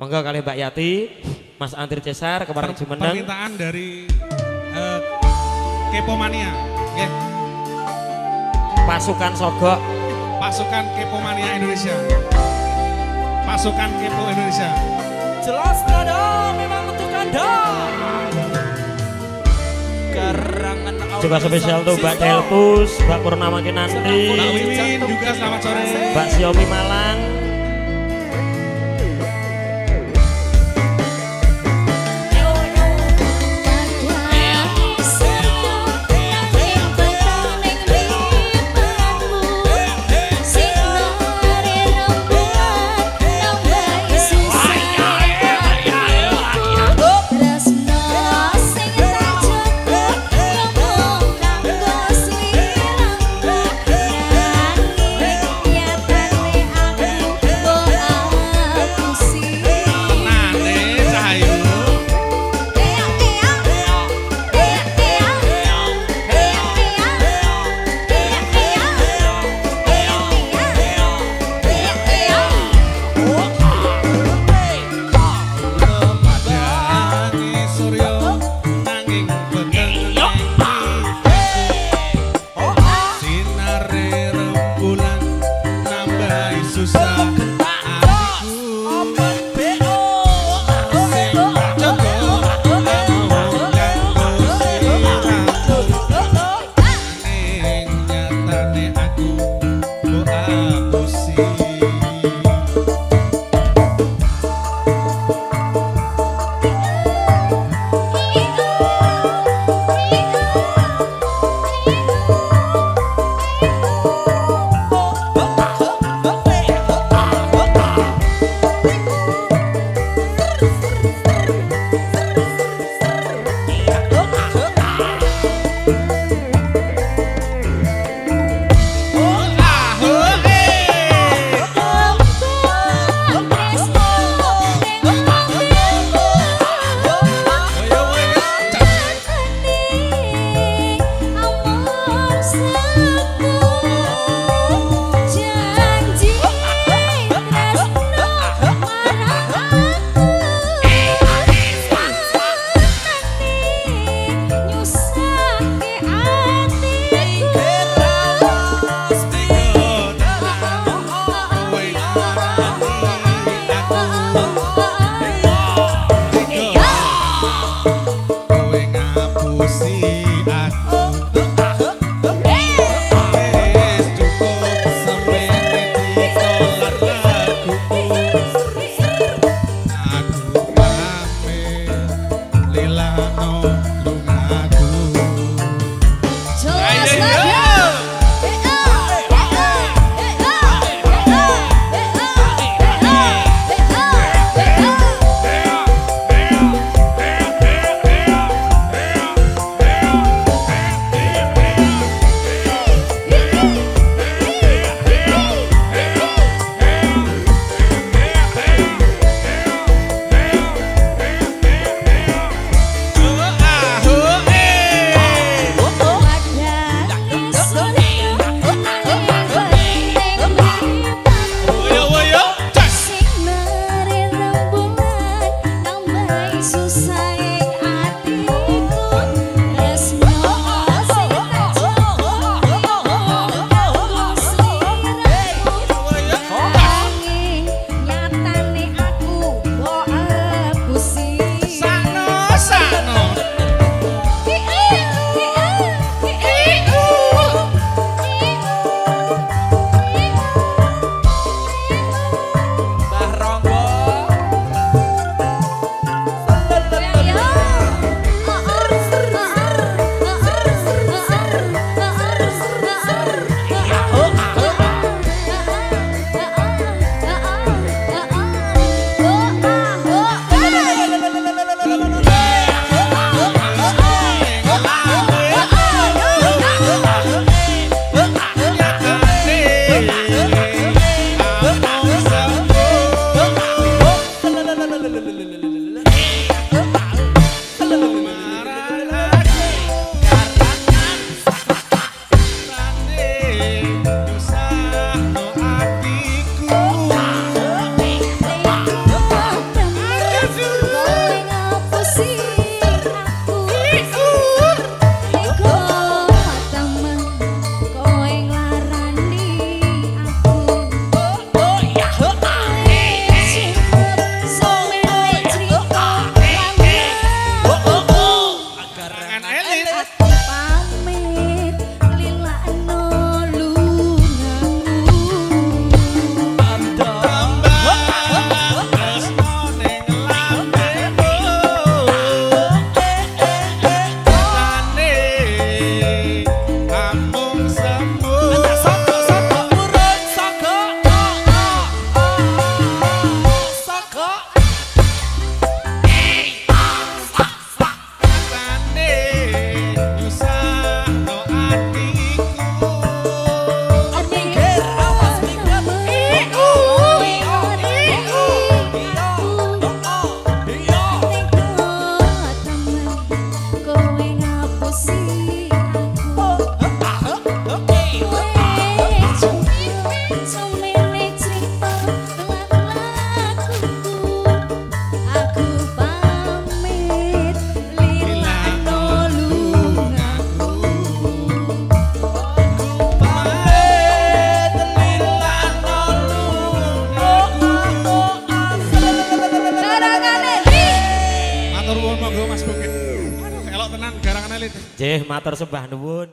Monggo kali Mbak Yati, Mas Antri Cesar, keparang Per- Jumeneng. Permintaan dari eh, Kepo Mania. Nggih, Pasukan Sogok. pasukan Kepo Mania Indonesia. Pasukan Kepo Indonesia. Jelas nada memang untuk Anda. Karangan Juga spesial tuh Mbak Delpus, Mbak Purnama Kinanti, Mbak Wiwin juga selamat sore. Mbak Xiaomi Malang. to stop. você. Jeh matur sembah nuwun.